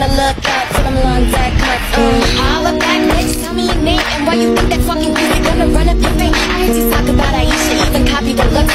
Gonna look up for them long dead cuts. Mm. All of that bitch, tell me your name and why you think that fucking music gonna run up your face. I heard you talk about Aisha, even copy the look.